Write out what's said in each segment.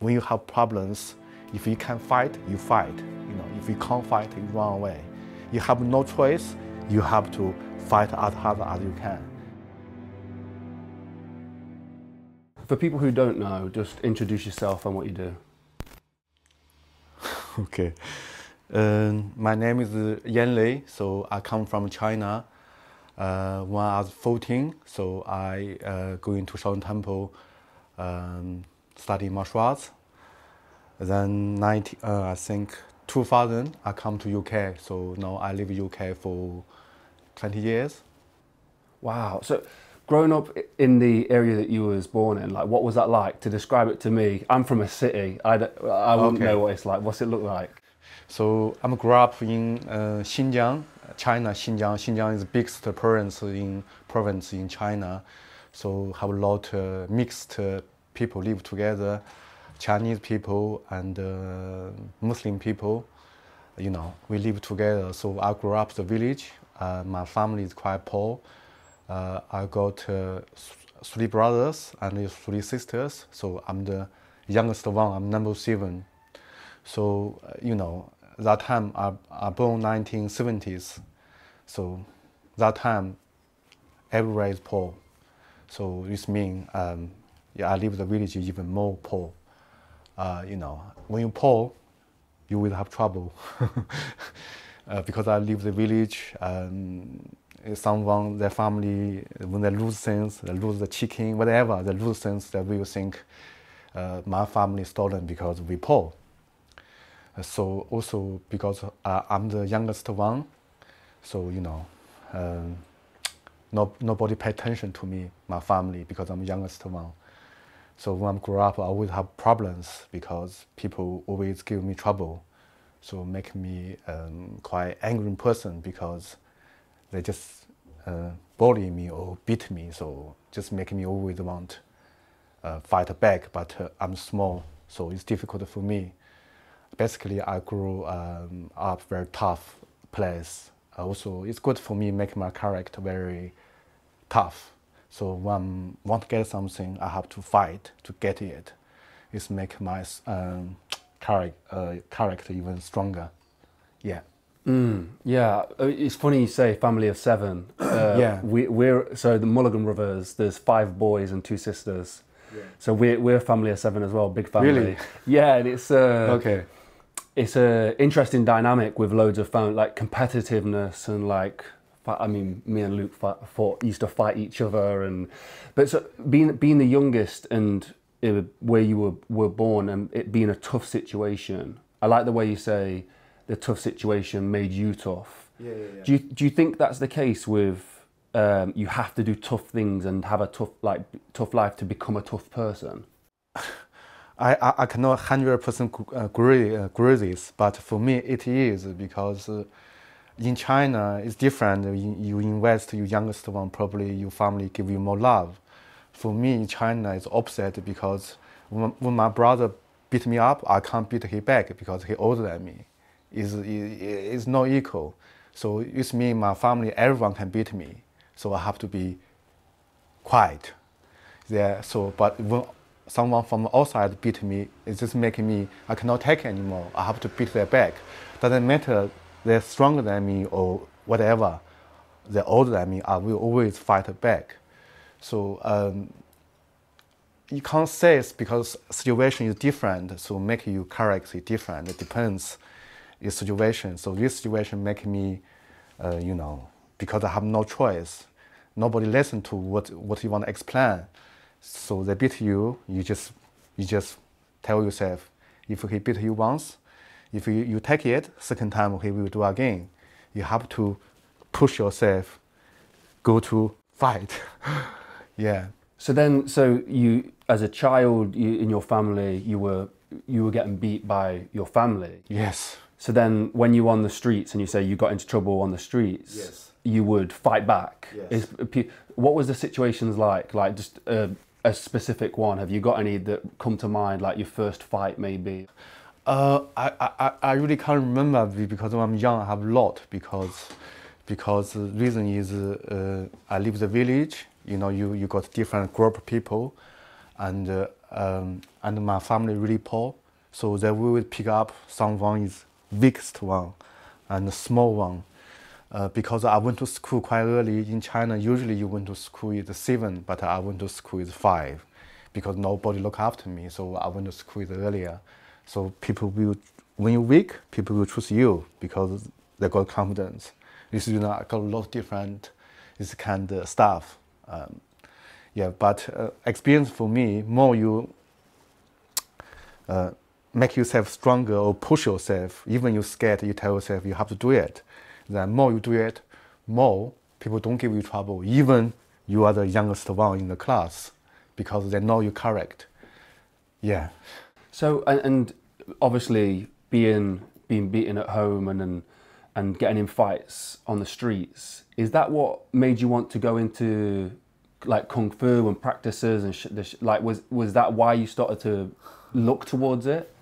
when you have problems, if you can fight, you fight. You know, if you can't fight, you run away. You have no choice. You have to fight as hard as you can. For people who don't know, just introduce yourself and what you do. Okay. Um, my name is uh, Yan Lei, so I come from China. Uh, when I was 14, so I uh, go into Shaolin Temple, um, study martial arts. Then 90, uh, I think 2000, I come to UK. So now I live UK for 20 years. Wow. So, growing up in the area that you was born in, like, what was that like? To describe it to me, I'm from a city. I, I wouldn't Okay. know what it's like. What's it look like? So I'm grew up in uh, Xinjiang, China. Xinjiang, Xinjiang is the biggest province in province in China. So have a lot uh, mixed uh, people live together, Chinese people and uh, Muslim people. You know, we live together. So I grew up the village. Uh, my family is quite poor. Uh, I got uh, three brothers and three sisters. So I'm the youngest one. I'm number seven. So uh, you know that time I, I born 1970s. So that time everywhere is poor. So this means um, yeah I leave the village even more poor. Uh, you know when you poor, you will have trouble. uh, because I leave the village. Um, someone their family when they lose things, they lose the chicken, whatever they lose things, they will think uh, my family stolen because we poor. Uh, So also because uh, I'm the youngest one, so you know, um, no, nobody pay attention to me, my family, because I'm youngest one. So when I grow up, I always have problems because people always give me trouble. So make me um, quite angry person because they just uh, bully me or beat me. So just make me always want uh, fight back. But uh, I'm small, so it's difficult for me basically I grew um, up very tough place. Also, it's good for me make my character very tough. So when I want to get something, I have to fight to get it. It's make my um, charac- uh, character even stronger. Yeah. Mm, yeah, uh, it's funny you say family of seven. Uh, Yeah. we, we're so the Mulligan brothers. There's five boys and two sisters. Yeah. So we're we're a family of seven as well, big family. Really? Yeah, and it's uh, Okay. it's a interesting dynamic with loads of fun, like competitiveness and like. I mean, me and Luke fight, fought, used to fight each other, and but so being being the youngest and uh, where you were were born and it being a tough situation. I like the way you say the tough situation made you tough. Yeah, yeah, yeah. Do you do you think that's the case with um, you have to do tough things and have a tough like tough life to become a tough person? I, I, cannot hundred percent agree uh, agree this, but for me it is because uh, in China it's different. You, invest your youngest one, probably your family give you more love. For me in China it's opposite because when, my brother beat me up, I can't beat him back because he older than me. Is is not equal. So it's me, my family, everyone can beat me. So I have to be quiet. Yeah, so but when someone from outside beat me, it's just making me I cannot take anymore. I have to beat their back. Doesn't matter they're stronger than me or whatever. They're older than me. I will always fight back. So um, you can't say it's because situation is different. So make you character different. It depends the situation. So this situation make me, uh, you know, because I have no choice. Nobody listen to what what you want to explain. So they beat you. You just you just tell yourself, if he beat you once, if you, you take it, second time he will do again. You have to push yourself, go to fight. yeah. So then, so you, as a child, you, in your family, you were you were getting beat by your family. Yes. So then, when you were on the streets and you say you got into trouble on the streets, Yes. you would fight back. Yes. Is, what was the situations like? Like just uh, a specific one. Have you got any that come to mind? Like your first fight, maybe. Uh, I, I, I- really can't remember because when I'm young, I have a lot because because the reason is uh, I live the village. You know, you, you got different group of people, and uh, um, and my family really poor, so they will pick up someone is biggest one and small one. Uh, because I went to school quite early in China, usually you went to school is seven, but I went to school is five, because nobody look after me. So I went to school earlier. So people will, when you're weak, people will choose you because they got confidence. This is you know, I got a lot of different this kind of stuff. Um, yeah, but uh, experience for me, more you uh, make yourself stronger or push yourself, even you're scared, you tell yourself you have to do it. Then more you do it, more people don't give you trouble, even you are the youngest one in the class, because they know you're correct. Yeah. So and, and obviously being being beaten at home and and and getting in fights on the streets is that what made you want to go into like kung fu and practices and sh- like was was that why you started to look towards it?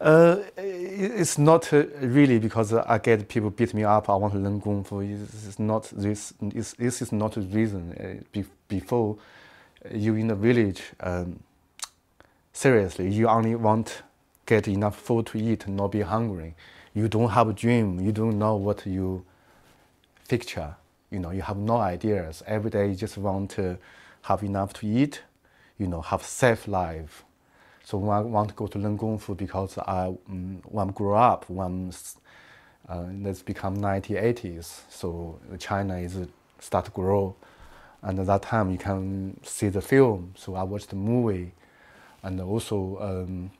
Uh, it's not uh, really because I get people beat me up. I want to learn kung fu. It's not this. It's, this is not the reason. Uh, before you in the village, um, seriously, you only want get enough food to eat, not be hungry. You don't have a dream. You don't know what you picture. You know, you have no ideas. Every day you just want to have enough to eat. You know, have safe life so when I want to go to learn Kung Fu because I, um, when I grew up, when uh, let's become 1980s, so China is start to grow. And at that time you can see the film, so I watched the movie. And also, um,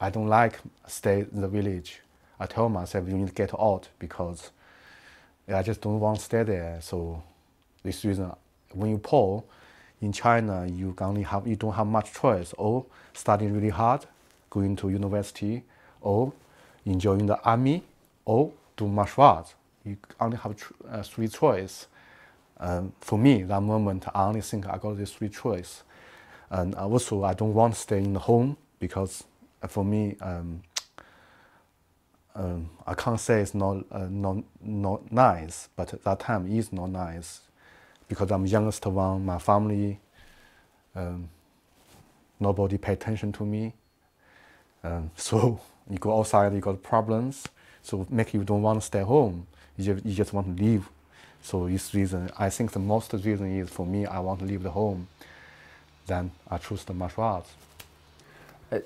I don't like stay in the village. I tell myself you need to get out because I just don't want to stay there. So this reason, when you pull, in China, you only have you don't have much choice. Or studying really hard, going to university, or enjoying the army, or do martial arts. You only have uh, three choice. Um, for me, that moment, I only think I got these three choice. And also, I don't want to stay in the home because uh, for me, um, um, I can't say it's not, uh, not, not nice, but at that time is not nice because I'm youngest one, my family, um, nobody pay attention to me. Um, so you go outside, you got problems. So make you don't want to stay home. You just, you just want to leave. So this reason, I think the most reason is for me, I want to leave the home. Then I choose the martial arts.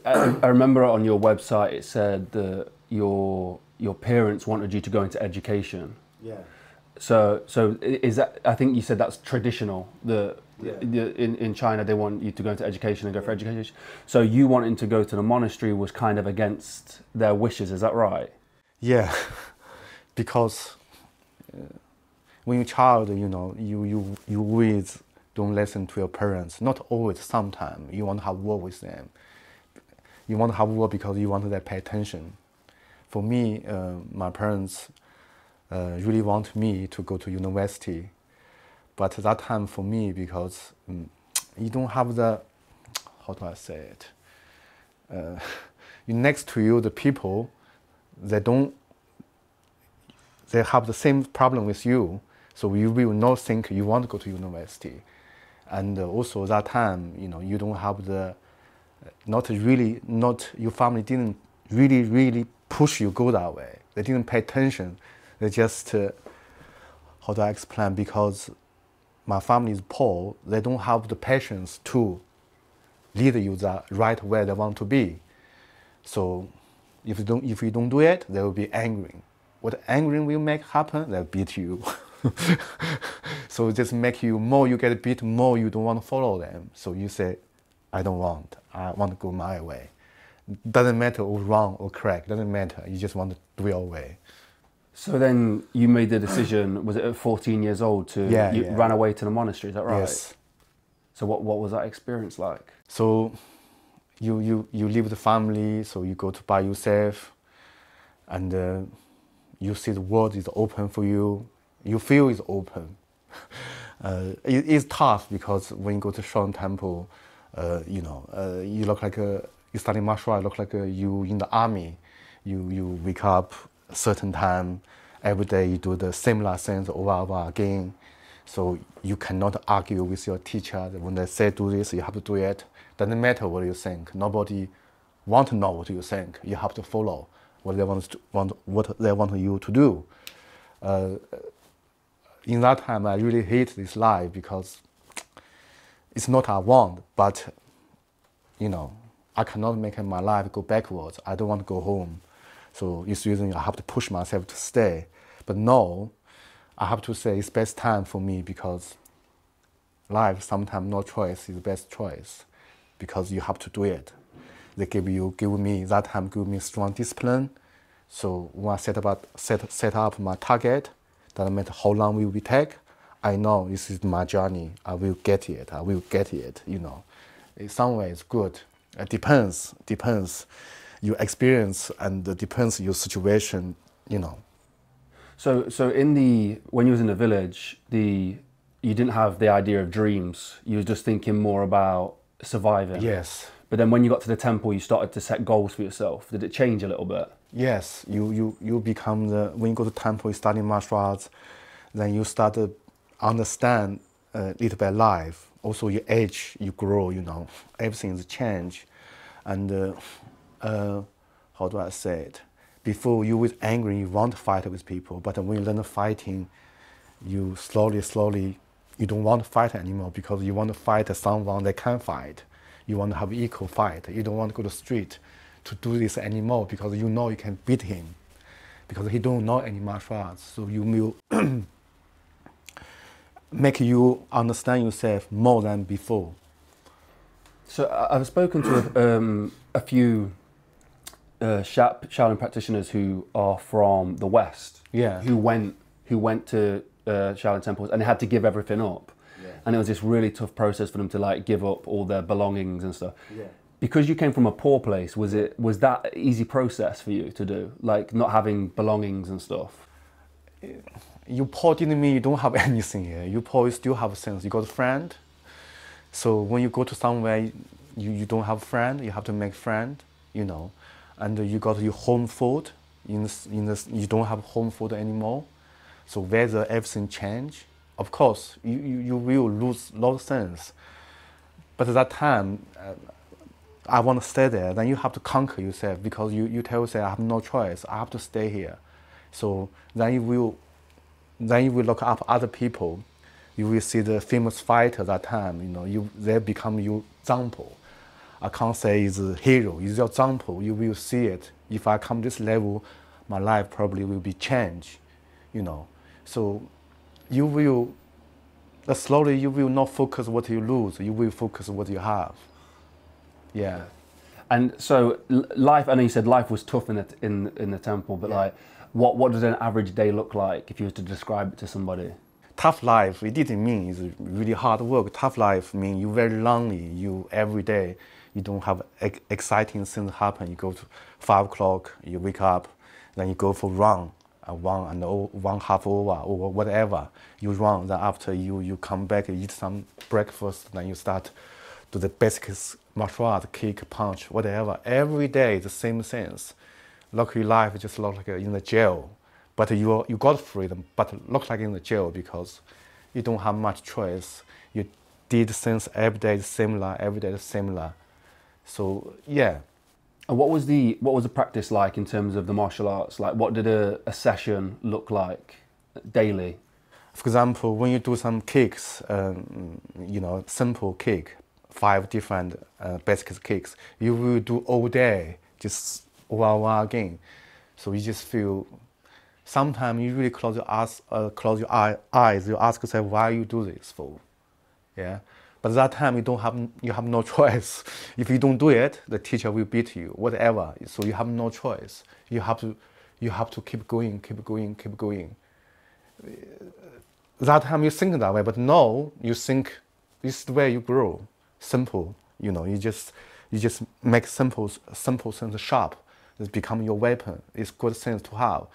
I, I remember on your website it said that your your parents wanted you to go into education. Yeah. So, so is that? I think you said that's traditional. The, yeah. the in in China they want you to go into education and go for education. So you wanting to go to the monastery was kind of against their wishes. Is that right? Yeah, because uh, when you're child, you know, you you you always don't listen to your parents. Not always. Sometimes you want to have war with them. You want to have war because you want to pay attention. For me, uh, my parents uh, really want me to go to university. But that time for me, because um, you don't have the, how do I say it? Uh, next to you, the people, they don't, they have the same problem with you. So you will not think you want to go to university. And also that time, you know, you don't have the, not really, not, your family didn't really, really push you go that way. They didn't pay attention they just, uh, how do I explain? Because my family is poor, they don't have the patience to lead you the right way they want to be. So if you don't, if you don't do it, they will be angry. What angry will make happen, they'll beat you. so just make you more you get beat, more you don't want to follow them. So you say, I don't want. I want to go my way. Doesn't matter or wrong or correct. Doesn't matter. You just want to do your way. So then you made the decision, was it at 14 years old, to yeah, you yeah. ran away to the monastery, is that right? Yes. So what, what was that experience like? So you, you, you leave the family, so you go to by yourself, and uh, you see the world is open for you. You feel it's open. uh, it, it's tough because when you go to Shaolin Temple, uh, you know, uh, you look like a, you study martial art, look like a, you in the army. You, you wake up a certain time, every day you do the similar things over and over again. So you cannot argue with your teacher when they say do this, you have to do it. Doesn't matter what you think. Nobody want to know what you think. You have to follow what they want to want what they want you to do. Uh, in that time, I really hate this life because it's not I want, but you know, I cannot make my life go backwards. I don't want to go home. So it's reason I have to push myself to stay. But no, I have to say it's best time for me because life sometimes no choice is the best choice because you have to do it. They give you give me that time give me strong discipline. So when I set about set set up my target, doesn't matter how long will be take, I know this is my journey. I will get it. I will get it. You know, in some ways good. It depends. Depends your experience and depends your situation. You know. So so in the when you was in the village, the you didn't have the idea of dreams. You were just thinking more about surviving. Yes. But then when you got to the temple, you started to set goals for yourself. Did it change a little bit? Yes, you, you, you become the, when you go to temple, you study martial arts, then you start to understand a little bit life. Also, you age, you grow, you know, everything is change. And uh, uh, how do I say it? Before you was angry, you want to fight with people, but when you learn fighting, you slowly, slowly, you don't want to fight anymore because you want to fight someone that can fight you want to have equal fight. You don't want to go to the street to do this anymore because you know you can beat him because he don't know any martial arts. So you will make you understand yourself more than before. So I've spoken to um, a few uh, Shaolin practitioners who are from the West. Yeah. Who went who went to uh, Shaolin temples and had to give everything up and it was this really tough process for them to like give up all their belongings and stuff. Yeah. Because you came from a poor place, was it was that easy process for you to do, like not having belongings and stuff? You poor didn't mean you don't have anything here. You poor you still have things. You got a friend. So when you go to somewhere, you, you don't have a friend. You have to make friend. You know, and you got your home food. In this, in this, you don't have home food anymore. So whether everything change, of course, you, you, you will lose a lot of things. But at that time, uh, I want to stay there. Then you have to conquer yourself because you, you tell yourself, I have no choice. I have to stay here. So then you will, then you will look up other people. You will see the famous fighter that time. You know, you they become your example. I can't say is a hero. It's your example. You will see it. If I come this level, my life probably will be changed. You know, so you will slowly you will not focus what you lose you will focus what you have yeah and so life i know you said life was tough in the in, in the temple but yeah. like what what does an average day look like if you were to describe it to somebody tough life it didn't mean it's really hard work tough life mean you very lonely you every day you don't have exciting things happen you go to five o'clock you wake up then you go for run uh, one and one half hour or whatever you run. Then after you you come back, eat some breakfast, then you start do the basics martial art, kick, punch, whatever. Every day the same things. Look your life just look like in the jail, but you you got freedom, but look like in the jail because you don't have much choice. You did things every day similar, every day similar. So yeah, and what was the what was the practice like in terms of the martial arts? Like, what did a, a session look like daily? For example, when you do some kicks, um, you know, simple kick, five different uh, basic kicks, you will do all day, just and over again. So you just feel. Sometimes you really close your eyes, uh, close your eye, eyes. You ask yourself why you do this for, yeah. But that time you don't have you have no choice. If you don't do it, the teacher will beat you, whatever. So you have no choice. You have to you have to keep going, keep going, keep going. That time you think that way, but no, you think this is the way you grow. Simple, you know. You just you just make simple simple things sharp. It's become your weapon. It's good things to have.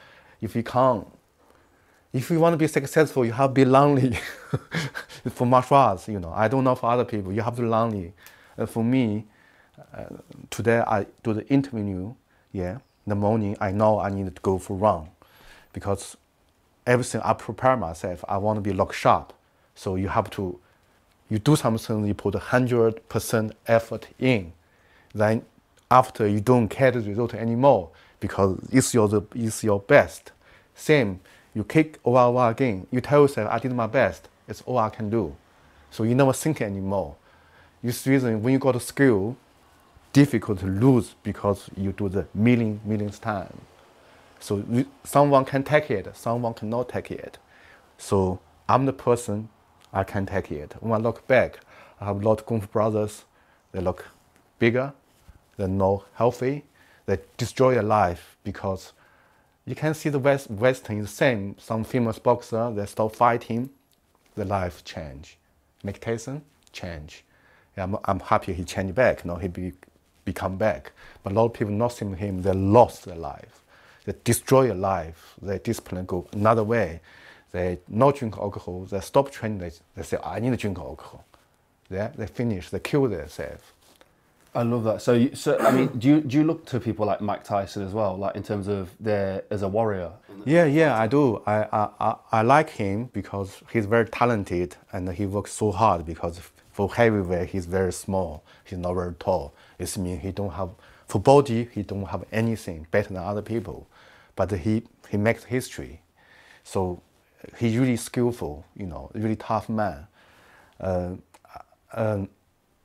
If you can't if you want to be successful, you have to be lonely. for martial arts, you know, I don't know for other people. You have to lonely. Uh, for me, uh, today I do the interview. Yeah, in the morning I know I need to go for run, because everything I prepare myself. I want to be look sharp. So you have to, you do something, you put 100% effort in. Then after you don't care the result anymore because it's your, it's your best. Same, you kick over, over again. You tell yourself, I did my best. It's all I can do. So you never think anymore. This reason when you got a skill, difficult to lose because you do the million, millions time. So someone can take it, someone cannot take it. So I'm the person, I can take it. When I look back, I have a lot of Kung Fu brothers, they look bigger, they're not healthy, they destroy their life because you can see the West, Western is the same. Some famous boxer, they stop fighting, their life change. Mike Tyson, change. Yeah, I'm, I'm happy he changed back, you know, he be, become back. But a lot of people not seeing him, they lost their life. They destroy their life. Their discipline go another way. They not drink alcohol. They stop training. They, they say, I need to drink alcohol. Yeah, they finish. They kill themselves. I love that. So, you, so I mean, do you do you look to people like Mike Tyson as well, like in terms of their as a warrior? Yeah, yeah, I do. I, I, I, I like him because he's very talented and he works so hard. Because for heavyweight, he's very small. He's not very tall. It means he don't have for body. He don't have anything better than other people, but he he makes history. So he's really skillful. You know, really tough man. Uh, uh,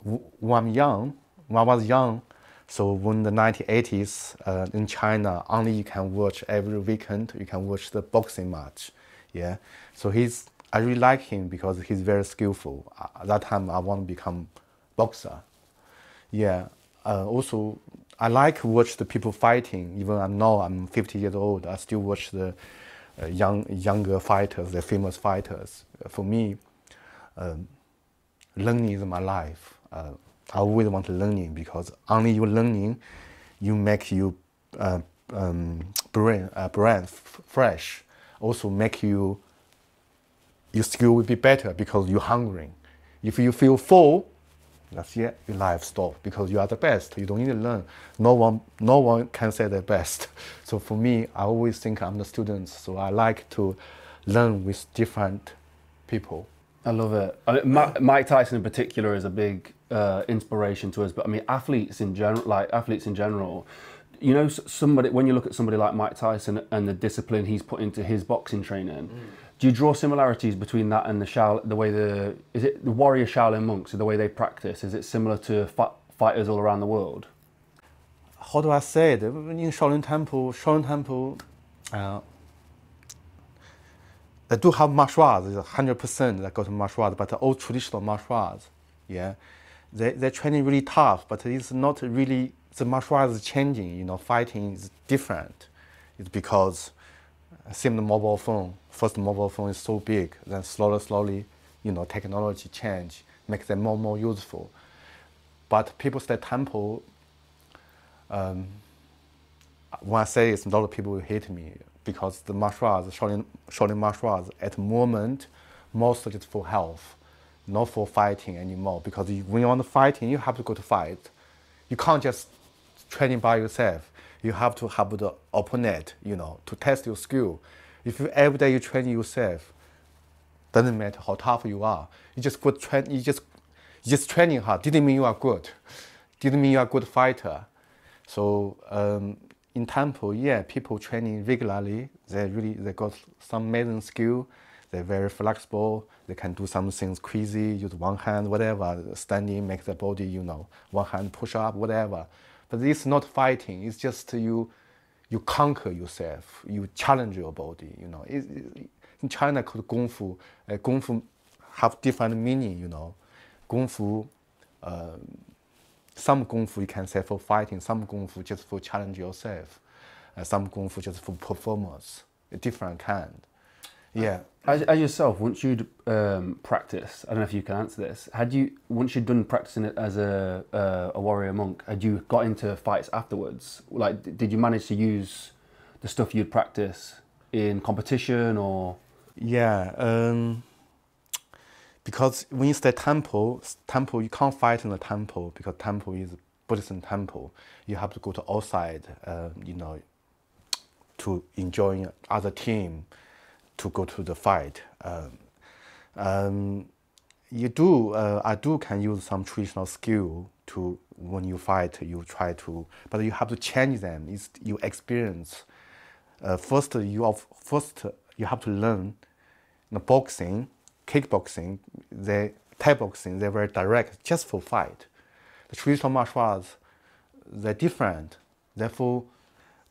when I'm young when I was young, so when the 1980s uh, in China, only you can watch every weekend, you can watch the boxing match. Yeah, so he's I really like him because he's very skillful. At that time, I want to become boxer. Yeah. Uh, also, I like to watch the people fighting. Even I'm now I'm 50 years old, I still watch the uh, young younger fighters, the famous fighters. For me, um, learning is my life. Uh, I always want to learning because only you learning, you make you uh, um, brain uh, brain fresh. Also make you your skill will be better because you're hungry. If you feel full, that's it. Your life stop because you are the best. You don't need to learn. No one, no one can say the best. So for me, I always think I'm the student. So I like to learn with different people. I love it. Mike Tyson in particular is a big uh, inspiration to us, but I mean athletes in general, like athletes in general. You know, somebody when you look at somebody like Mike Tyson and the discipline he's put into his boxing training, mm. Do you draw similarities between that and the Shao, the way the is it the warrior Shaolin monks, the way they practice? Is it similar to fighters all around the world? How do I say it? In Shaolin Temple, Shaolin Temple, uh, they do have martial arts, 100% that go to martial arts, but all traditional martial arts, yeah. They, they're training really tough, but it's not really, the martial arts is changing, you know, fighting is different. It's because uh, same the mobile phone, first mobile phone is so big, then slowly, slowly, you know, technology change, makes them more and more useful. But people say temple, um, when I say it's a lot of people will hate me because the martial arts, Shaolin, Shaolin martial arts, at the moment, mostly just for health, not for fighting anymore. Because when you want to fighting, you have to go to fight. You can't just training by yourself. You have to have the opponent, you know, to test your skill. If you, every day you train yourself, doesn't matter how tough you are. You just good train. You just you just training hard. Didn't mean you are good. Didn't mean you are good fighter. So um, in temple, yeah, people training regularly, they really they got some amazing skill. They're very flexible. They can do some things crazy, use one hand, whatever, standing, make the body, you know, one hand push up, whatever. But it's not fighting. It's just you, you conquer yourself. You challenge your body. You know, it, it, in China called Kung Fu. Uh, Kung Fu have different meaning. You know, Kung Fu. Um, some kung fu you can say for fighting, some kung fu just for challenge yourself, uh, some kung fu just for performance, a different kind. Yeah. As, as yourself, once you'd um, practice, I don't know if you can answer this. Had you once you'd done practicing it as a uh, a warrior monk, had you got into fights afterwards? Like, did you manage to use the stuff you'd practice in competition or? Yeah. Um, because when you say temple, temple you can't fight in the temple because temple is Buddhist temple. You have to go to outside, uh, you know, to enjoy other team, to go to the fight. Um, um, you do, uh, I do can use some traditional skill to when you fight, you try to, but you have to change them. It's you experience. Uh, first, you have, first you have to learn the boxing, kickboxing, the Thai boxing. They're very direct, just for fight. The traditional martial arts, they're different. Therefore,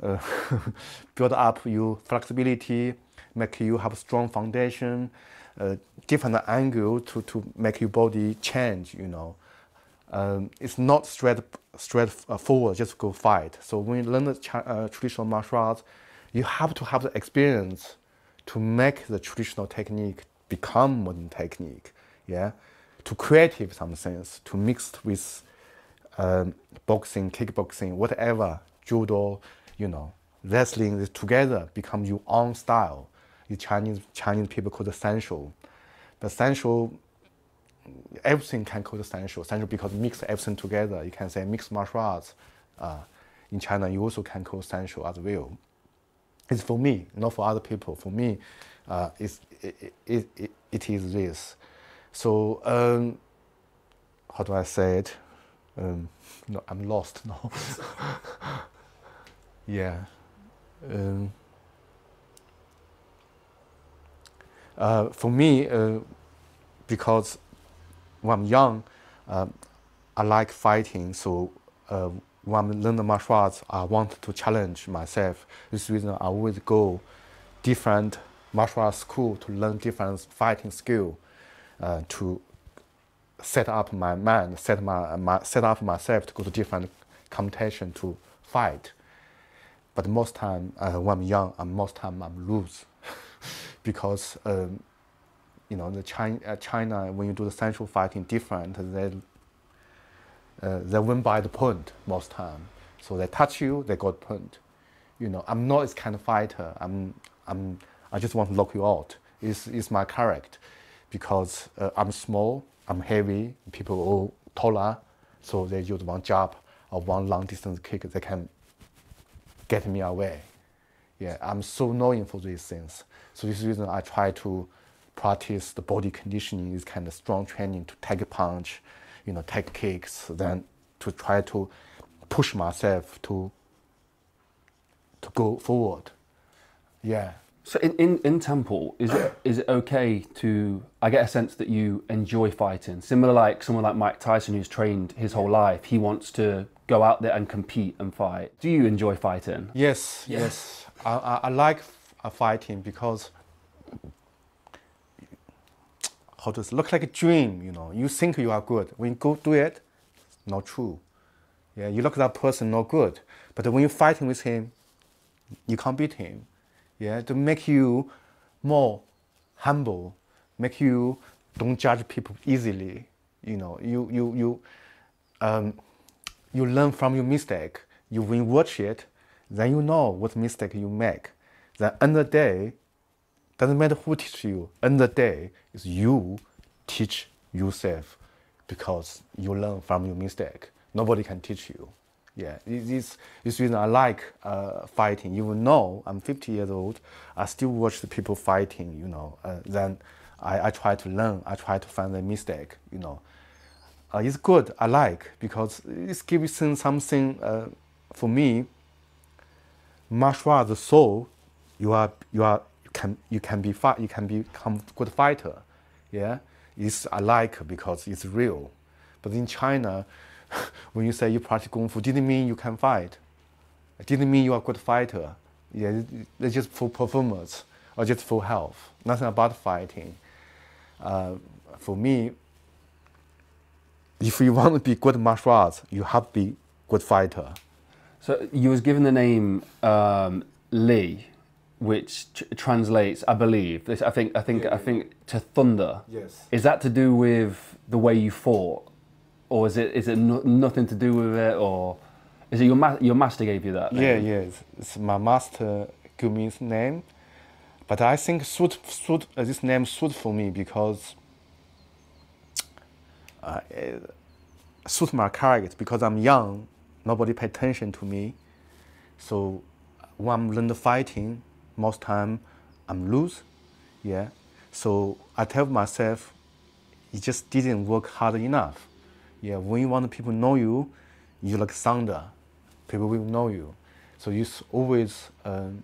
uh, build up your flexibility, make you have a strong foundation, uh, different angle to, to make your body change, you know. Um, it's not straight straight forward, just go fight. So when you learn the uh, traditional martial arts, you have to have the experience to make the traditional technique become modern technique. Yeah, to creative some sense, to mix with um, boxing, kickboxing, whatever, judo, you know, wrestling together become your own style. The Chinese Chinese people call it sanshou. But sanshou, everything can call it sanshou. Sanshou because mix everything together. You can say mixed martial arts. Uh, in China, you also can call sanshou as well. It's for me, not for other people. For me, uh, it's, it, it, it, it is this. So, um, how do I say it? Um, no, I'm lost now. yeah. Um, uh, for me, uh, because when I'm young, uh, I like fighting. So uh, when I learn learning martial arts, I want to challenge myself. This reason I always go different martial arts school to learn different fighting skill, uh, to set up my mind, set my, my set up myself to go to different competition to fight. But most time uh, when I'm young, uh, most time I'm lose because um, you know the China, uh, China when you do the central fighting different they uh, they win by the point most time. So they touch you, they got point. You know, I'm not this kind of fighter. I'm I'm I just want to knock you out. It's, it's my character because uh, I'm small, I'm heavy, people all taller, so they use one jab or one long distance kick, they can get me away. Yeah, I'm so knowing for these things. So this is the reason I try to practice the body conditioning, this kind of strong training to take a punch, you know, take kicks, then to try to push myself to to go forward. Yeah. So in, in, in Temple, is it is it okay to? I get a sense that you enjoy fighting. Similar like someone like Mike Tyson, who's trained his whole life. He wants to go out there and compete and fight. Do you enjoy fighting? Yes, yes. yes. I, I, I, like fighting because how does it look like a dream? You know, you think you are good. When you go do it, not true. Yeah, you look at that person, not good. But when you're fighting with him, you can't beat him yeah, to make you more humble, make you don't judge people easily. You know, you you you um, you learn from your mistake. You watch it, then you know what mistake you make. Then end the day, doesn't matter who teach you. End the day is you teach yourself because you learn from your mistake. Nobody can teach you. Yeah, this this reason I like uh, fighting. Even though I'm 50 years old, I still watch the people fighting. You know, uh, then I, I try to learn. I try to find the mistake. You know, uh, it's good. I like because it's giving something uh, for me. Martial the soul, you are you are you can you can be you can become good fighter. Yeah, it's I like because it's real. But in China when you say you practice Kung Fu, didn't mean you can fight. It didn't mean you are a good fighter. Yeah, it's just for performance or just for health. Nothing about fighting. Uh, for me, if you want to be good martial arts, you have to be good fighter. So you was given the name um, Lei, which translates, I believe, this, I think, I think, yeah, I think, to thunder. Yes. Is that to do with the way you fought? or is it is it no, nothing to do with it, or is it your ma- your master gave you that? Name? Yeah, yeah, it's, it's, my master gave me his name, but I think suit suit uh, this name suit for me because uh, suit my character because I'm young, nobody pay attention to me, so when I'm learning fighting, most time I'm lose, yeah. So I tell myself, you just didn't work hard enough. Yeah, when you want people know you, you like thunder. People will know you. So you always, um,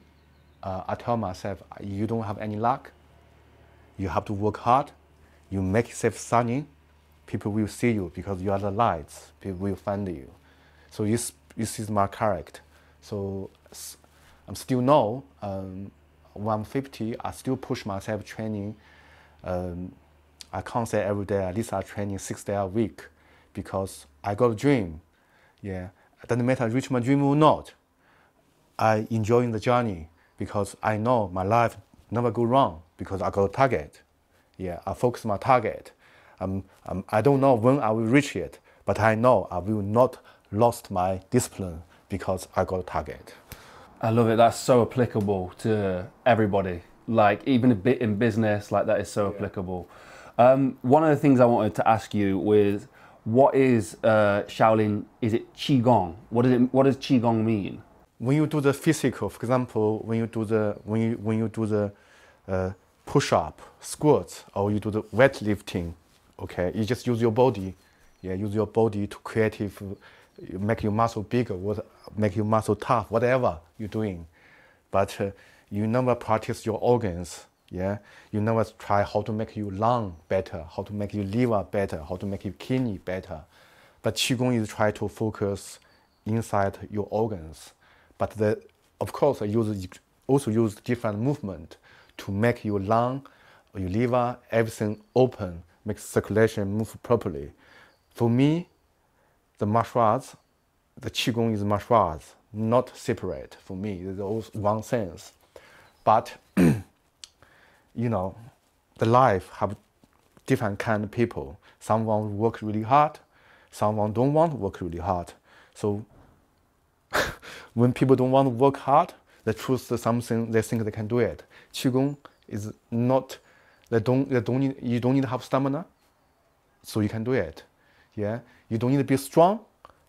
uh, I tell myself, you don't have any luck. You have to work hard. You make yourself sunny. People will see you because you are the lights. People will find you. So this, this is my character. So I'm still now, um, 150, I still push myself training. Um, I can't say every day, at least I training six days a week because I got a dream. Yeah, it doesn't matter I reach my dream or not. I enjoying the journey because I know my life never go wrong because I got a target. Yeah, I focus my target. Um, um, I don't know when I will reach it, but I know I will not lost my discipline because I got a target. I love it. That's so applicable to everybody. Like even a bit in business, like that is so yeah. applicable. Um, one of the things I wanted to ask you was, what is uh, Shaolin? Is it qigong? What does it? What does qigong mean? When you do the physical, for example, when you do the when you when you do the uh, push up, squats, or you do the weightlifting, okay, you just use your body. Yeah, use your body to creative make your muscle bigger, what, make your muscle tough, whatever you're doing. But uh, you never practice your organs. Yeah, you never try how to make your lung better, how to make your liver better, how to make your kidney better. But qigong is try to focus inside your organs. But the, of course, I use also use different movement to make your lung, your liver, everything open, make circulation move properly. For me, the martial arts, the qigong is martial arts, not separate for me. It's all one sense. But you know, the life have different kind of people. Someone work really hard, someone don't want to work really hard. So when people don't want to work hard, they choose something they think they can do it. Qigong is not don't don't need you don't need to have stamina, so you can do it. Yeah, you don't need to be strong,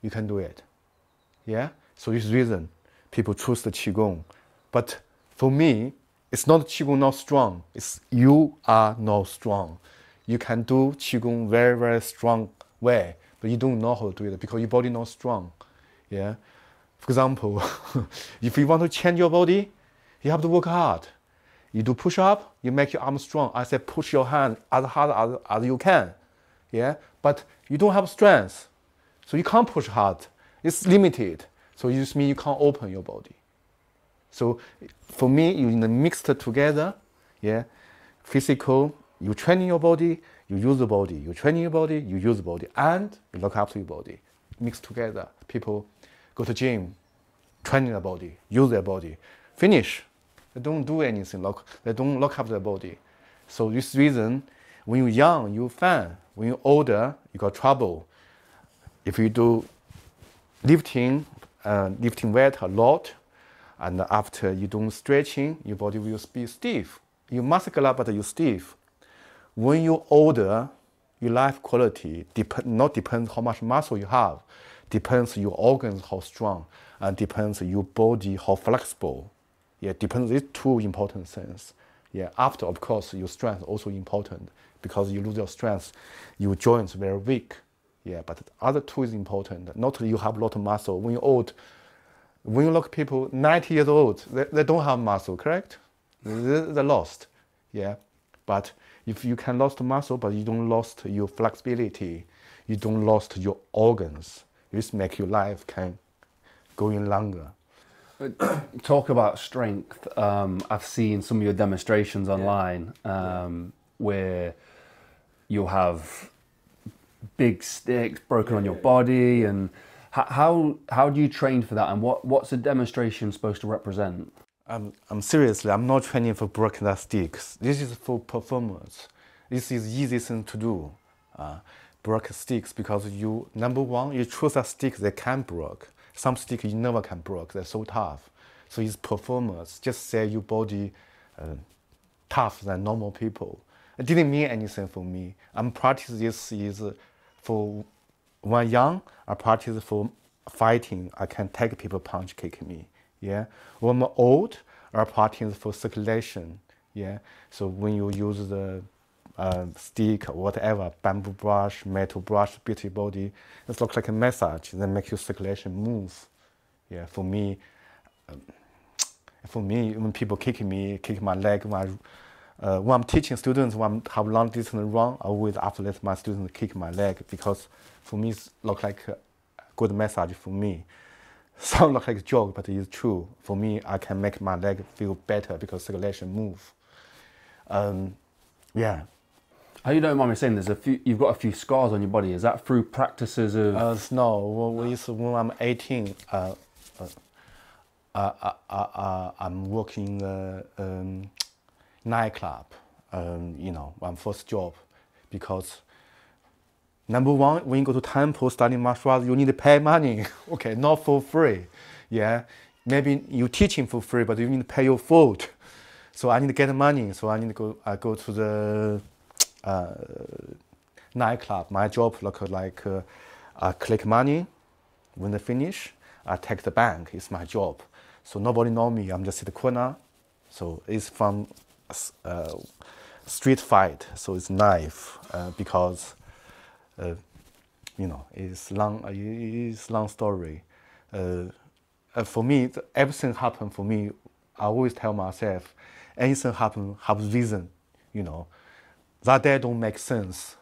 you can do it. Yeah, so this reason people choose the qigong. But for me, it's not qigong not strong. It's you are not strong. You can do qigong very very strong way, but you don't know how to do it because your body not strong. Yeah. For example, if you want to change your body, you have to work hard. You do push up, you make your arm strong. I say push your hand as hard as, as you can. Yeah, but you don't have strength, so you can't push hard. It's limited. So it just means you can't open your body. So for me, you mix it together, yeah, physical, you training your body, you use the body, you training your body, you use the body, and you look after your body. Mix together. People go to gym, training their body, use their body, finish. They don't do anything, look, they don't lock up their body. So this reason, when you're young, you're fine. When you're older, you got trouble. If you do lifting, uh, lifting weight a lot, and after you don't stretching, your body will be stiff. You're muscular, but you're stiff. When you're older, your life quality dep- not depends how much muscle you have, depends your organs how strong, and depends your body how flexible. Yeah, depends. These two important things. Yeah, after of course your strength also important because you lose your strength, your joints very weak. Yeah, but the other two is important. Not you have a lot of muscle. When you're old, when you look people 90 years old, they, they don't have muscle, correct? They, they're lost. Yeah, but if you can lost muscle, but you don't lost your flexibility, you don't lost your organs, this make your life can go in longer. Talk about strength. Um, I've seen some of your demonstrations online um, yeah. where you'll have big sticks broken yeah, on your body and how how do you train for that and what what's a demonstration supposed to represent? I'm, I'm seriously i'm not training for breaking that sticks this is for performance. This is easy thing to do uh, break sticks because you number one you choose a stick that can break some stick you never can break they're so tough so it's performance just say your body uh, tough than normal people it didn't mean anything for me. I'm practicing this is for when young, I practice for fighting. I can take people punch kick me. Yeah. When I'm old, I practice for circulation. Yeah. So when you use the uh, stick, whatever, bamboo brush, metal brush, beauty body. It looks like a massage. Then make your circulation move. Yeah, for me, um, for me, when people kick me, kick my leg, uh, when I'm teaching students, when I have long distance run, I always after let my students kick my leg because for me, it looks like a good massage for me. Sound like a joke, but it's true. For me, I can make my leg feel better because circulation move. Um, yeah. How you don't mind me saying there's a few you've got a few scars on your body. Is that through practices of Uh, no, when, when I'm 18, uh, uh, uh, uh, uh, I'm working in a um, nightclub. Um, you know, my first job, because number one, when you go to temple studying martial arts, you need to pay money. okay, not for free. Yeah, maybe you teaching for free, but you need to pay your food. So I need to get money. So I need to go. I go to the uh, nightclub. My job look like uh, I collect money. When they finish, I take the bank. It's my job. So nobody know me. I'm just in the corner. So it's from uh, street fight. So it's knife uh, because uh, you know it's long. It's long story. Uh, uh, for me, everything happened for me. I always tell myself, anything happen have reason. You know, that day don't make sense.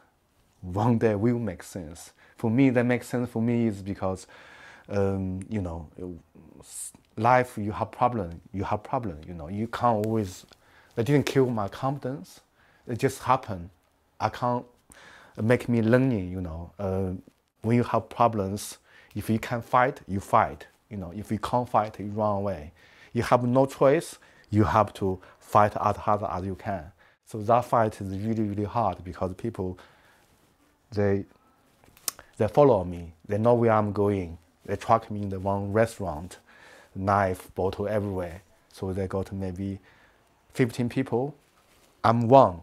One day will make sense. For me, that makes sense. For me is because, um, you know, life you have problem. You have problem. You know, you can't always. That didn't kill my confidence. It just happened. I can't make me learning. You know, uh, when you have problems, if you can fight, you fight. You know, if you can't fight, you run away. You have no choice. You have to fight as hard as you can. So that fight is really, really hard because people, they, they follow me. They know where I'm going. They track me in the one restaurant, knife, bottle everywhere. So they got maybe 15 people. I'm one.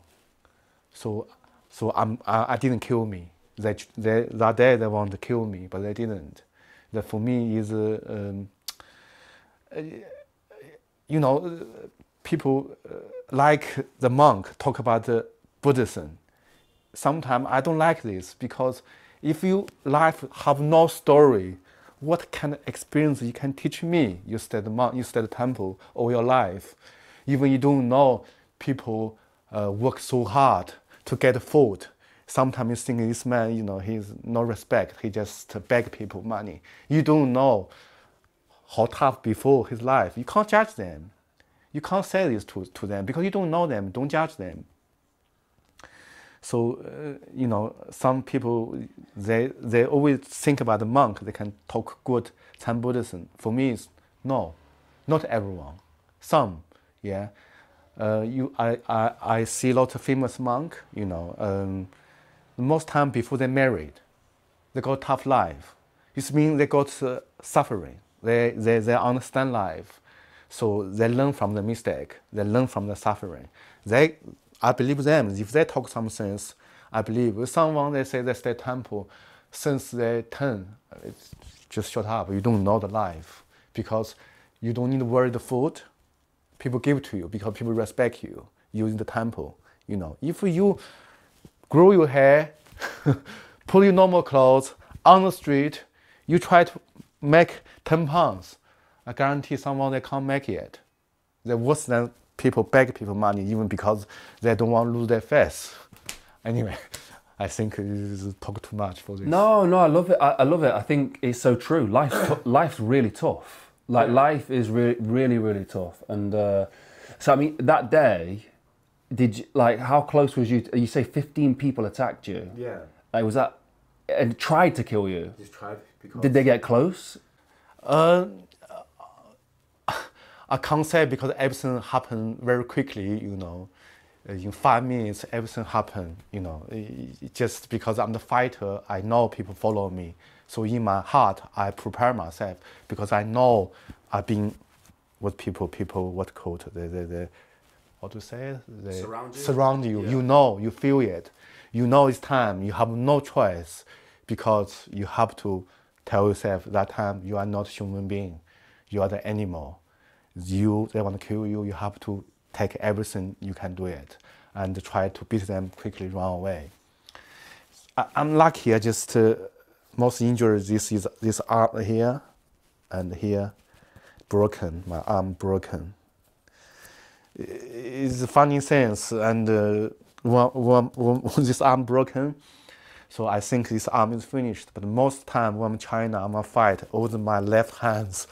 So, so I'm, I, I didn't kill me. They, they, that day they want to kill me, but they didn't. That for me is, uh, um, uh, you know, people uh, like the monk talk about the Buddhism. Sometimes I don't like this because if you life have no story, what kind of experience you can teach me? You stay the monk, you stay the temple all your life. Even you don't know people uh, work so hard to get food. Sometimes you think this man, you know, he's no respect. He just beg people money. You don't know how tough before his life. You can't judge them. You can't say this to, to them because you don't know them. Don't judge them. So, uh, you know, some people, they, they always think about the monk. They can talk good Chan Buddhism. For me, it's no, not everyone. Some, yeah. Uh, you, I, I, I see a lot of famous monk, you know, um, most time before they married, they got tough life. It means they got uh, suffering. They, they, they understand life. So they learn from the mistake. They learn from the suffering. They, I believe them. If they talk some sense, I believe. Someone they say they stay temple since they turn, it's just shut up. You don't know the life because you don't need to worry the food. People give to you because people respect you. In the temple. You know, if you grow your hair, put your normal clothes on the street, you try to make 10 pounds I guarantee someone they can't make it. They're worse than people beg people money even because they don't want to lose their face. Anyway, I think is talk too much for this. No, no, I love it. I, I love it. I think it's so true. Life, life's really tough. Like life is really, really, really tough. And uh, so, I mean, that day, did you like how close was you? To, you say fifteen people attacked you. Yeah. Like was that and tried to kill you? Just tried because. Did they get close? Uh, I can't say because everything happened very quickly, you know. Uh, in five minutes, everything happened, you know. Just because I'm the fighter, I know people follow me. So in my heart, I prepare myself because I know I've been what people, people, what quote, the, the, the how to say? They surround you. Surround you. Yeah. You know, you feel it. You know it's time. You have no choice because you have to tell yourself that time you are not human being. You are the animal you they want to kill you, you have to take everything you can do it and try to beat them quickly, run away. I, am lucky. I just uh, most injured. This is this arm here, and here, broken. My arm broken. It's a funny sense, and uh, when, when, when this arm broken, so I think this arm is finished. But most time when I'm China, I'm a fight. Over my left hands,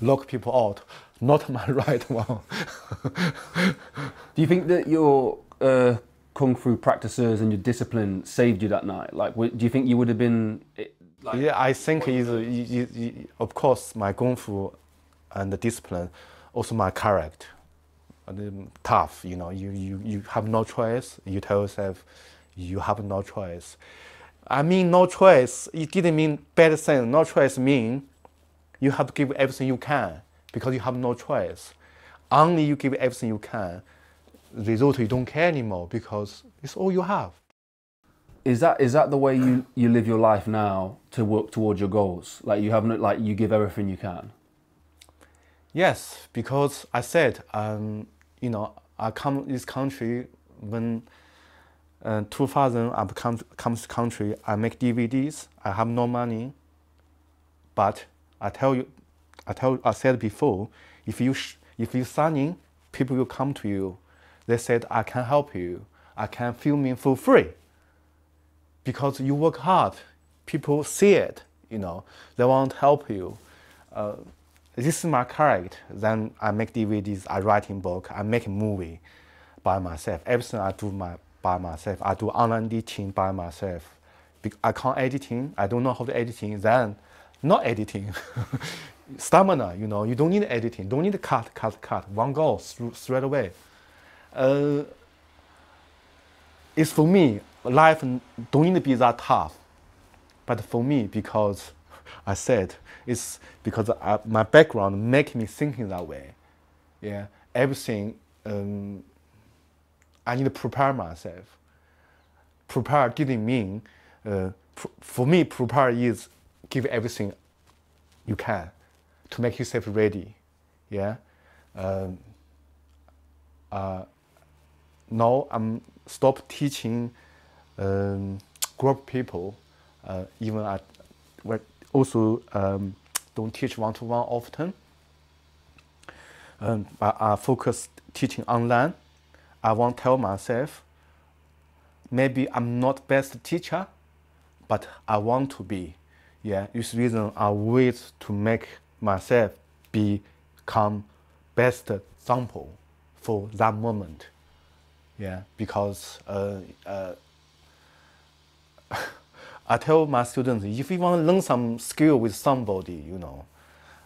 lock people out, not my right one. Do you think that your uh, kung fu practices and your discipline saved you that night? Like, do you think you would have been? Eh, like, yeah, I think is of course my kung fu and the discipline, also my character, and, tough. You know, you, you you have no choice. You tell yourself, you have no choice. I mean, no choice. It didn't mean bad thing. No choice mean you have to give everything you can because you have no choice. Only you give everything you can, the result you don't care anymore because it's all you have. Is that is that the way you, you live your life now to work towards your goals? Like you have no, like you give everything you can. Yes, because I said, um, you know, I come this country when uh, 2000 I come comes to country. I make DVDs. I have no money, but I tell you, I tell I said before, if you if you signing, people will come to you. They said I can help you. I can film you for free. Because you work hard, people see it. You know, they want to help you. Uh, this is my character. Then I make DVDs. I write in book. I make a movie by myself. Everything I do my by myself. I do online editing by myself. I can't editing. I don't know how to editing. Then not editing. Stamina, you know, you don't need editing, don't need to cut, cut, cut. One go straight away. Uh, it's for me, life don't need to be that tough. But for me, because I said, it's because I, my background make me thinking that way. Yeah, everything, um, I need to prepare myself. Prepare didn't mean, uh, for me, prepare is give everything you can to make yourself ready. Yeah. Um, uh, now I'm stop teaching um, group people. Uh, even I also um, don't teach one to one often. Um, but I focus teaching online. I want to tell myself maybe I'm not best teacher, but I want to be. Yeah, this reason I wait to make myself become best example for that moment. Yeah, because uh, uh, I tell my students if you want to learn some skill with somebody, you know,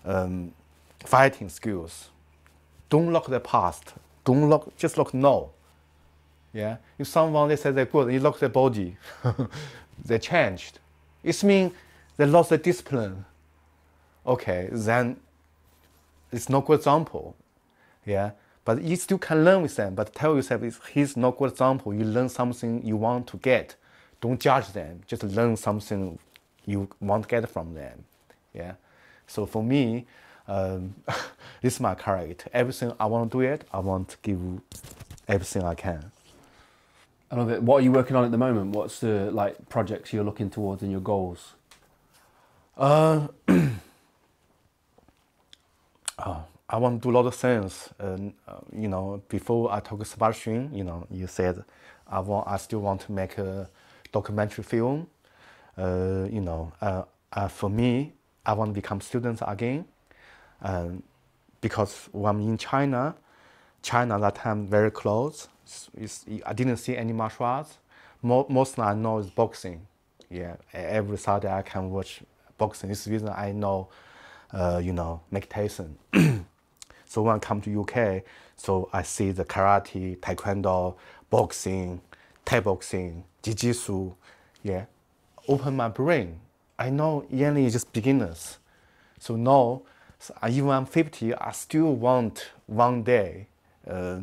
um, fighting skills, don't look the past. Don't look, just look now. Yeah, if someone they say they're good, you look their body, they changed. It means they lost the discipline. Okay, then it's not good example. Yeah, but you still can learn with them. But tell yourself, he's not good example. You learn something you want to get. Don't judge them. Just learn something you want to get from them. Yeah. So for me, um, this is my character. Everything I want to do it, I want to give everything I can. I love it. What are you working on at the moment? What's the like projects you're looking towards and your goals? Uh, I want to do a lot of things. And uh, you know, before I talk about Xun, you know, you said I want, I still want to make a documentary film. Uh, you know, uh, uh for me, I want to become students again, um, because when I'm in China, China at that time very close. It's, I didn't see any martial arts. Most, most I know is boxing. Yeah, every Saturday I can watch boxing. This reason I know, uh, you know, Mike Tyson. so when I come to UK, so I see the karate, taekwondo, boxing, Thai boxing, jiu-jitsu, yeah, open my brain. I know Yanlei is just beginners. So now, so even I'm 50, I still want one day uh,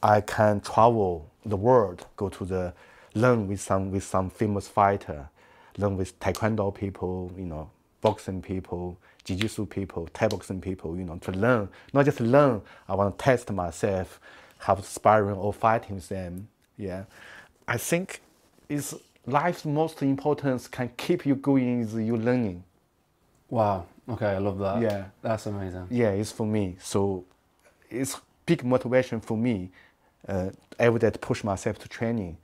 I can travel the world, go to the learn with some with some famous fighter, learn with taekwondo people, you know, boxing people, jiu-jitsu people, Thai boxing people, you know, to learn, not just learn, I want to test myself, have sparring or fighting with them. Yeah. I think it's life's most importance can keep you going is you learning. Wow. Okay, I love that. Yeah. That's amazing. Yeah, it's for me. So it's big motivation for me uh, every day to push myself to training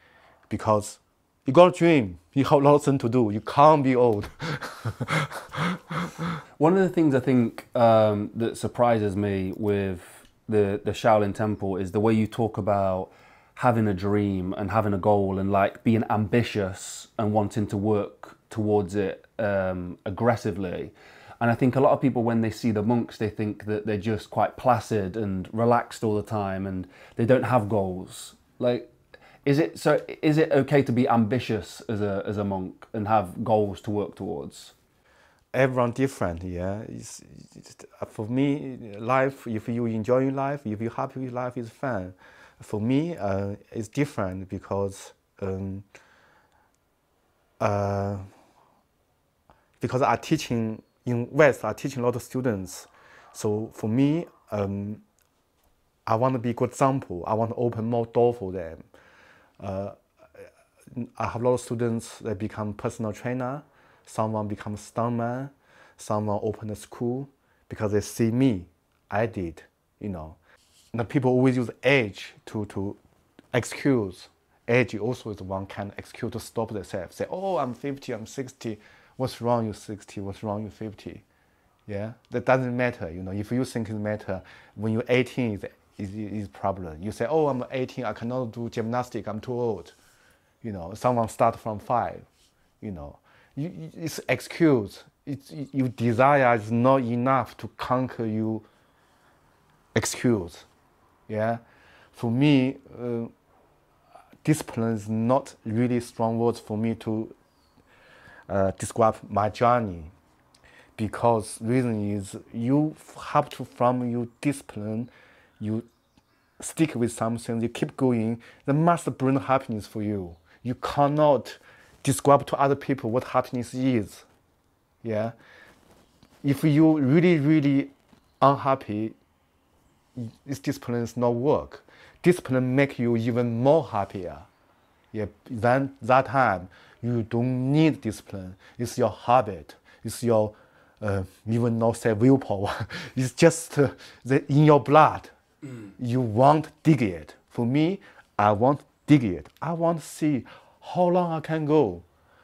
because you got a dream. You have lots of things to do. You can't be old. One of the things I think um, that surprises me with the the Shaolin Temple is the way you talk about having a dream and having a goal and like being ambitious and wanting to work towards it um, aggressively. And I think a lot of people, when they see the monks, they think that they're just quite placid and relaxed all the time, and they don't have goals. Like, is it so? Is it okay to be ambitious as a as a monk and have goals to work towards? Everyone different, yeah. It's, it's, for me, life. If you enjoy life, if you're happy with life, is fun. For me, uh, it's different because um, uh, because I'm teaching in West, I teach a lot of students. So for me, um, I want to be a good example. I want to open more door for them. Uh, I have a lot of students that become personal trainer. Someone become stuntman. Someone open a school because they see me. I did, you know. The people always use age to to excuse. Age also is one kind of excuse to stop themselves. Say, oh, I'm 50, I'm 60 what's wrong you're 60 what's wrong you're 50 yeah that doesn't matter you know if you think it matter when you're 18 is is problem. You say oh i'm 18 i cannot do gymnastics i'm too old. You know someone start from five you know. You, it's excuse. It's your desire is not enough to conquer you excuse. Yeah? For me uh, discipline is not really strong words for me to uh, describe my journey. Because reason is you have to from your discipline you stick with something you keep going that must bring happiness for you you cannot describe to other people what happiness is yeah if you really really unhappy this discipline is not work discipline make you even more happier yeah then that time you don't need discipline. It's your habit. It's your uh, even not say willpower. it's just uh, the, in your blood. You want dig it. For me, I want dig it. I want to see how long I can go.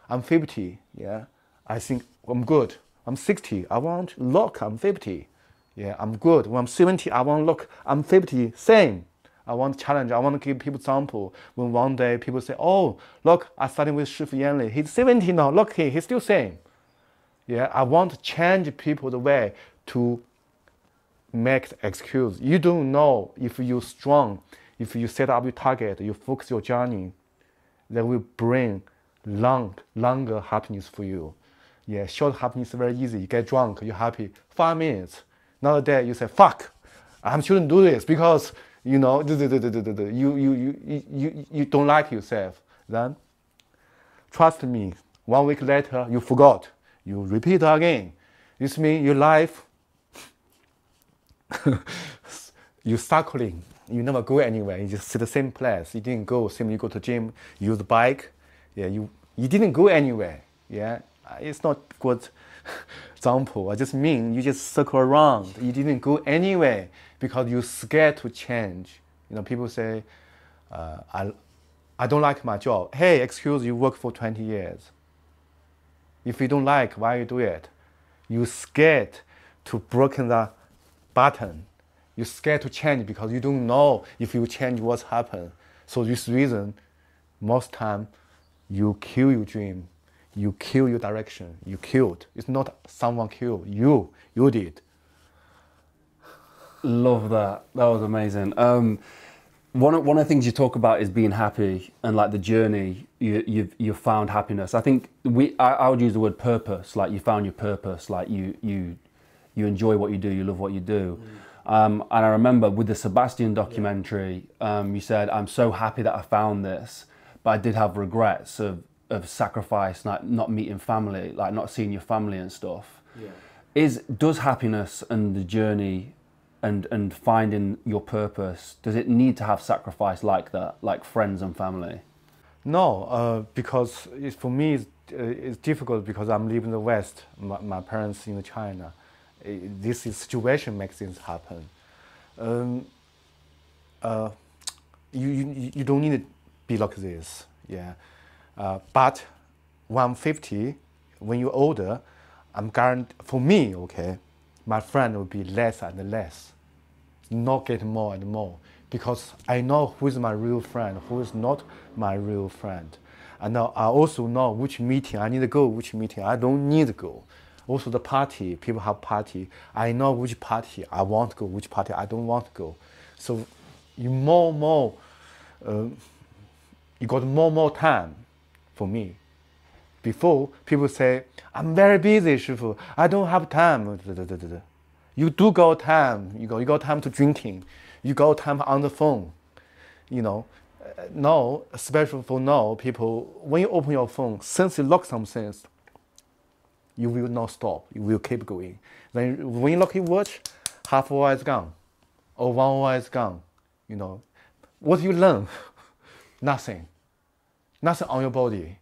I'm 50. Yeah, I think I'm good. I'm 60. I want look. I'm 50. Yeah, I'm good. When I'm 70, I want look. I'm 50. Same. I want challenge. I want to give people example. When one day people say, "Oh, look, I started with Shifu Yanlei. He's 70 now. Look, he, he's still same." Yeah, I want to change people the way to make the excuse. You don't know if you're strong, if you set up your target, you focus your journey, that will bring long, longer happiness for you. Yeah, short happiness is very easy. You get drunk, you're happy. Five minutes. Another day you say, fuck, I shouldn't do this because you know, you, you, you, you, you don't like yourself, then trust me, one week later you forgot. You repeat again. This means your life, you circling. You never go anywhere. You just sit the same place. You didn't go. Same you go to gym, use the bike. Yeah, you you didn't go anywhere. Yeah, it's not good example. I just mean you just circle around. You didn't go anywhere because you're scared to change. You know, people say, uh, I, I don't like my job. Hey, excuse you work for 20 years. If you don't like, why you do it? You're scared to broken the button. You're scared to change because you don't know if you change what's happened. So this reason, most time, you kill your dream you kill your direction. You killed. It's not someone killed. You. You did. Love that. That was amazing. Um, one of, one of the things you talk about is being happy and like the journey. You, you've you've found happiness. I think we. I, I would use the word purpose. Like you found your purpose. Like you you you enjoy what you do. You love what you do. Mm. Um, and I remember with the Sebastian documentary, um, you said, "I'm so happy that I found this, but I did have regrets of of sacrifice, like not meeting family, like not seeing your family and stuff. Yeah. is does happiness and the journey and and finding your purpose does it need to have sacrifice like that like friends and family No, uh, because it's, for me it's, uh, it's difficult because I'm living in the West. My, my parents in China. Uh, this situation makes things happen. Um, uh, you, you you don't need to be like this, yeah. Uh, but 150, when you're older, I'm guarantee for me, okay, my friend will be less and less, not get more and more because I know who is my real friend, who is not my real friend. And I also know which meeting I need to go, which meeting I don't need to go. Also the party, people have party. I know which party I want to go, which party I don't want to go. So you more more, uh, you got more and more time for me. Before people say I'm very busy, Shifu. I don't have time. You do got time. You got you got time to drinking you got time on the phone. You know, uh, now, especially for now, people, when you open your phone, since you lock some things, you will not stop. You will keep going. Then when you look your watch, half hour is gone, or one hour is gone. You know, what you learn? Nothing. Nothing on your body.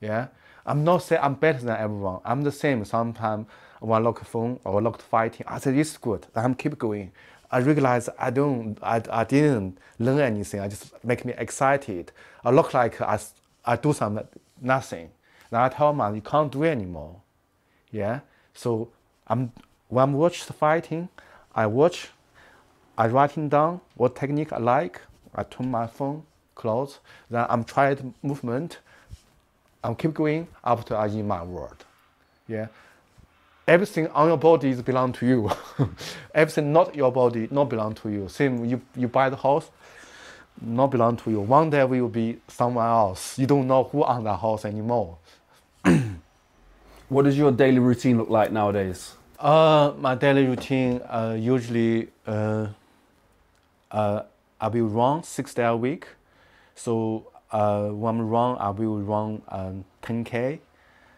Yeah. I'm not saying I'm better than everyone. I'm the same. Sometimes when I look phone or look fighting, I say this is good. I'm keep going. I realize I don't, I, I didn't learn anything. I just make me excited. I look like I, I do some nothing. Now I tell myself you can't do anymore. Yeah. So I'm when I'm watch the fighting, I watch, I writing down what technique I like. I turn my phone close. Then I'm trying movement. I'm keep going after I in my world. Yeah everything on your body is belong to you. everything not your body not belong to you. Same you you buy the house, not belong to you. One day will be someone else. You don't know who own the house anymore. what does your daily routine look like nowadays? Uh, my daily routine uh, usually uh, uh, I will run six days a week. So uh, when I'm run, I will run um, 10k,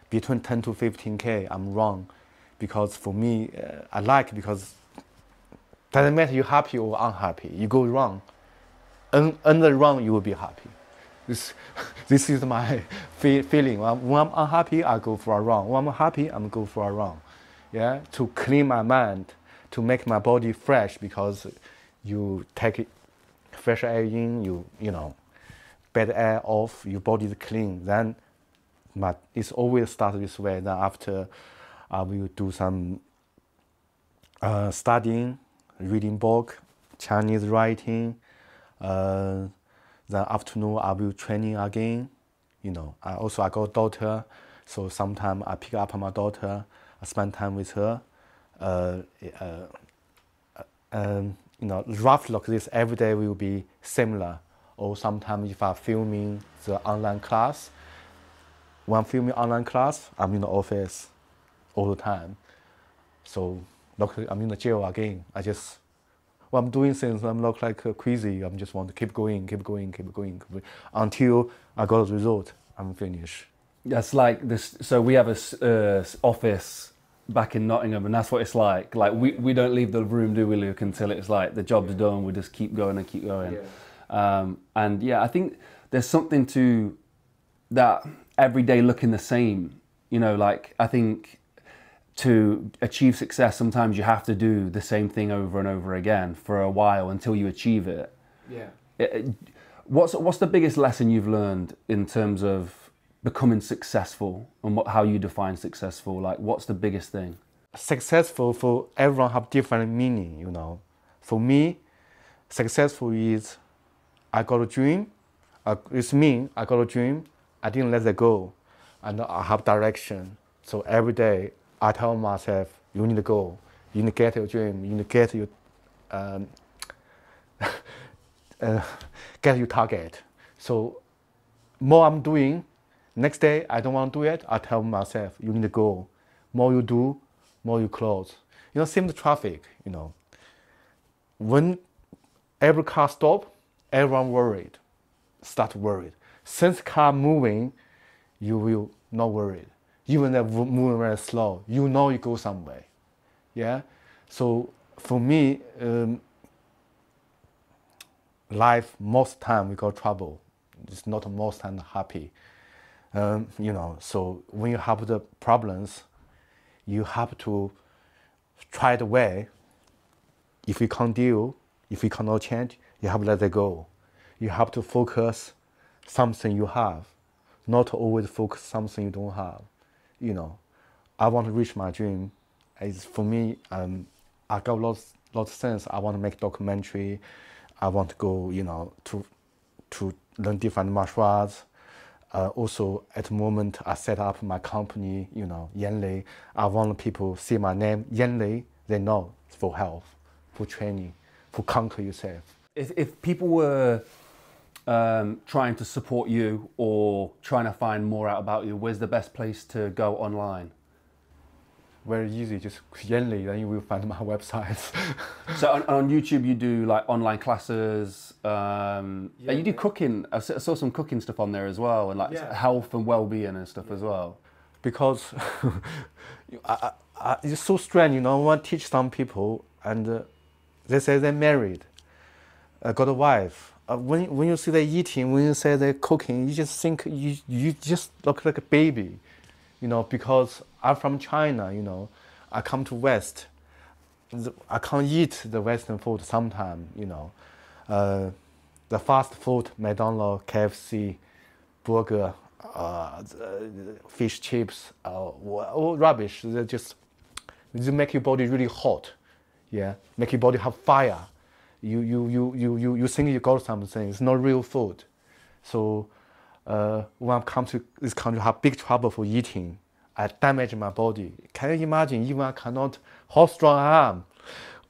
between 10 to 15k. I'm run because for me, uh, I like because doesn't matter you happy or unhappy. You go wrong, and and the wrong you will be happy. This this is my feeling. When I'm unhappy, I go for a run. When I'm happy, I'm go for a run. Yeah, to clean my mind, to make my body fresh because you take fresh air in, you you know, bad air off, your body is clean. Then, but it's always start this way. Then after I will do some uh, studying, reading book, Chinese writing. Uh, then afternoon I will training again. You know, I also I got daughter, so sometimes I pick up my daughter, I spend time with her. Uh, uh, uh um, you know, roughly like this every day will be similar. Or sometimes if I'm filming the online class, when I'm filming online class, I'm in the office all the time. So look, I'm in the jail again. I just I'm doing things, I'm not like crazy. I'm just want to keep going, keep going, keep going, keep going until I got the result. I'm finished. That's like this. So we have a uh, office back in Nottingham, and that's what it's like. Like we, we don't leave the room, do we, Luke, until it's like the job's yeah. done. We just keep going and keep going. Yeah. Um, and yeah, I think there's something to that every day looking the same. You know, like I think to achieve success, sometimes you have to do the same thing over and over again for a while until you achieve it. Yeah. It, what's what's the biggest lesson you've learned in terms of becoming successful and what, how you define successful? Like, what's the biggest thing? Successful for everyone have different meaning. You know, for me, successful is I got a dream. Uh, it's me. I got a dream. I didn't let it go, and I have direction. So every day I tell myself, you need to go. You need to get your dream. You need to get your um, uh, get your target. So more I'm doing, next day I don't want to do it. I tell myself, you need to go. More you do, more you close. You know, same the traffic. You know, when every car stop, everyone worried, start worried. Since car moving, you will not worried even if moving very slow, you know you go somewhere. Yeah. So for me, um, life most time we got trouble. It's not most time happy. Um, you know, so when you have the problems, you have to try the way. If you can't deal, if you cannot change, you have to let it go. You have to focus something you have, not always focus something you don't have. You know, I want to reach my dream. It's for me. Um, I got lots lots of things. I want to make documentary. I want to go. You know, to to learn different martial arts. Uh, also, at the moment, I set up my company. You know, Yanlei. I want people see my name Yanlei. They know it's for health, for training, for conquer yourself. If, if people were um, trying to support you or trying to find more out about you, where's the best place to go online? Very easy, just Yanlei, then you will find my website. so on, on, YouTube, you do like online classes. Um, yeah, you do cooking. I saw some cooking stuff on there as well, and like yeah. health and well-being and stuff yeah. as well. Because I, I, it's so strange, you know. I teach some people, and uh, they say they're married, uh, got a wife, uh, when when you see they eating, when you say they cooking, you just think you you just look like a baby, you know. Because I'm from China, you know, I come to West, I can't eat the Western food sometimes, you know. Uh, the fast food, McDonald's, KFC, burger, uh, fish chips, uh, all rubbish. They just they make your body really hot, yeah, make your body have fire you, you, you, you, you, think you got something. It's not real food. So uh, when I come to this country, I have big trouble for eating. I damage my body. Can you imagine? Even I cannot, how strong I am.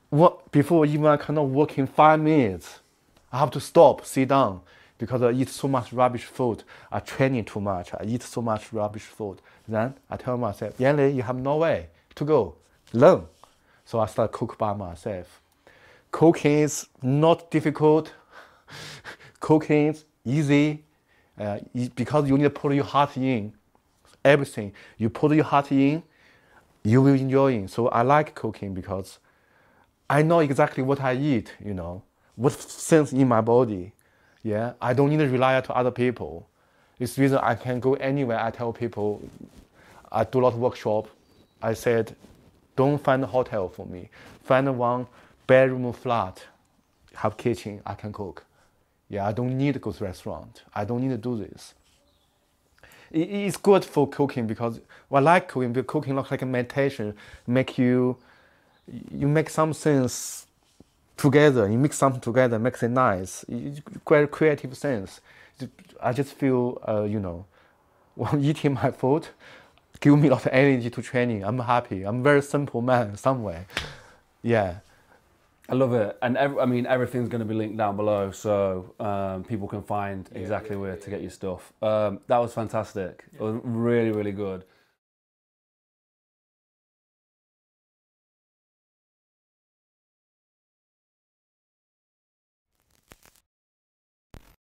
What, before even I cannot walk in five minutes. I have to stop, sit down, because I eat so much rubbish food. I training too much. I eat so much rubbish food. Then I tell myself, Yanlei, you have no way to go. Learn. So I start cook by myself. Cooking is not difficult. Cooking is easy uh, because you need to put your heart in. Everything you put your heart in, you will enjoy it. So I like cooking because I know exactly what I eat. You know what sense in my body. Yeah, I don't need to rely on other people. It's the reason I can go anywhere. I tell people, I do a lot of workshop. I said, don't find a hotel for me. Find one bedroom flat, have kitchen, I can cook. Yeah, I don't need to go to restaurant. I don't need to do this. it's good for cooking because well, I like cooking because cooking looks like a meditation. Make you you make some things together. You mix something together, makes it nice. It's quite creative sense. I just feel uh, you know, when eating my food, give me a lot of energy to training. I'm happy. I'm very simple man some way. Yeah. I love it, and every, I mean everything's going to be linked down below, so um, people can find exactly yeah, yeah, where yeah, to get your stuff. Um, that was fantastic. It was really, really good.